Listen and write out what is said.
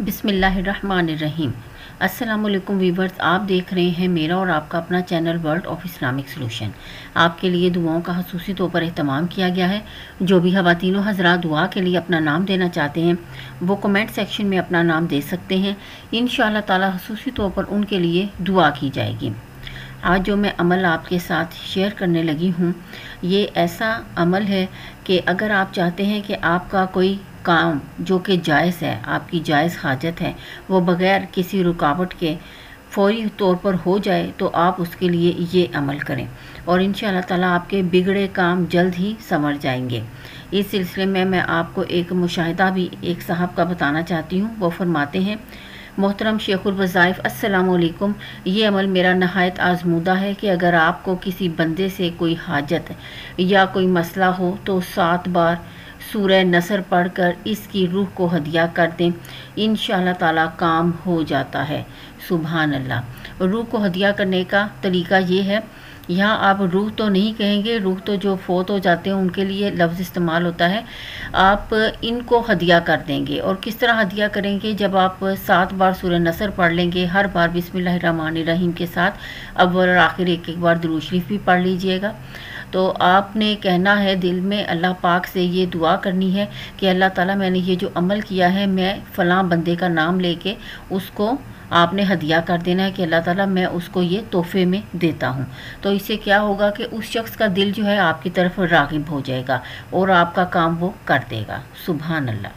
बिसमीम वालेकुम वीवर्स आप देख रहे हैं मेरा और आपका अपना channel world of Islamic solution. आपके लिए दुआओं का खसूसी तौर पर अहतमाम किया गया है। जो भी तीनों हजरा दुआ के लिए अपना नाम देना चाहते हैं, वो कमेंट सेक्शन में अपना नाम दे सकते हैं। इन ताला खसूसी तौर पर उनके लिए दुआ की जाएगी। आज जो मैं अमल आपके साथ शेयर करने लगी हूँ, ये ऐसा अमल है कि अगर आप चाहते हैं कि आपका कोई काम जो कि जायज़ है, आपकी जायज़ हाजत है। वो बग़ैर किसी रुकावट के फौरी तौर पर हो जाए तो आप उसके लिए ये अमल करें और इन ताला आपके बिगड़े काम जल्द ही संवर जाएँगे। इस सिलसिले में मैं आपको एक मुशाहिदा भी एक साहब का बताना चाहती हूँ। वो फरमाते हैं, मोहतरम शेखुलवज़ाइफ असलकुम ये अमल मेरा नहायत आजमूदा है कि अगर आपको किसी बंदे से कोई हाजत या कोई मसला हो तो सात बार सूरह नसर पढ़कर इसकी रूह को हदिया कर दें। इन ताला काम हो जाता है। सुबहान अल्लाह रूह को हदिया करने का तरीका ये है, यहाँ आप रूह तो नहीं कहेंगे, रूह तो जो फोत हो जाते हैं उनके लिए लफ्ज़ इस्तेमाल होता है। आप इनको हदिया कर देंगे। और किस तरह हदिया करेंगे? जब आप सात बार सूर्य नसर पढ़ लेंगे, हर बार बिसमीम के साथ अब और आखिर एक एक बार दरूज शरीफ भी पढ़ लीजिएगा। तो आपने कहना है दिल में अल्लाह पाक से ये दुआ करनी है कि अल्लाह ताला मैंने ये जो अमल किया है, मैं फ़लाँ बंदे का नाम लेके उसको आपने हदिया कर देना है कि अल्लाह ताला मैं उसको ये तोहफे में देता हूँ। तो इससे क्या होगा कि उस शख्स का दिल जो है आपकी तरफ़ रागिब हो जाएगा और आपका काम वो कर देगा। सुबहान अल्लाह।